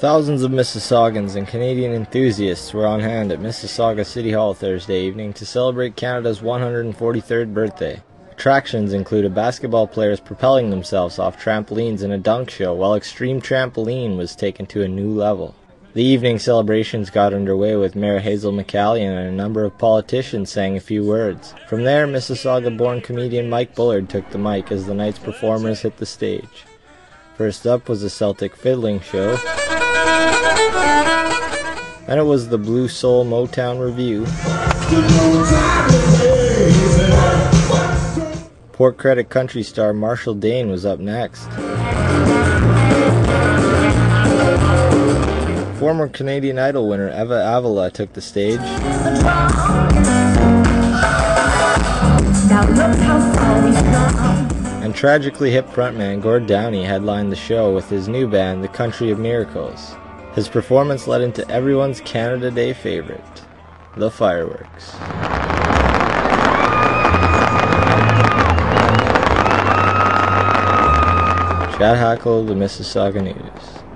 Thousands of Mississaugans and Canadian enthusiasts were on hand at Mississauga City Hall Thursday evening to celebrate Canada's 143rd birthday. Attractions included basketball players propelling themselves off trampolines in a dunk show, while Extreme Trampoline was taken to a new level. The evening celebrations got underway with Mayor Hazel McCallion and a number of politicians saying a few words. From there, Mississauga born comedian Mike Bullard took the mic as the night's performers hit the stage. First up was a Celtic Fiddling Show. Then it was the Blu Soul Motown Review. Port Credit country star Marshall Dane was up next. Former Canadian Idol winner Eva Avila took the stage. And tragically hip frontman Gord Downie headlined the show with his new band, The Country of Miracles. His performance led into everyone's Canada Day favorite, the fireworks. Chad Hackle, The Mississauga News.